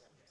seventeen.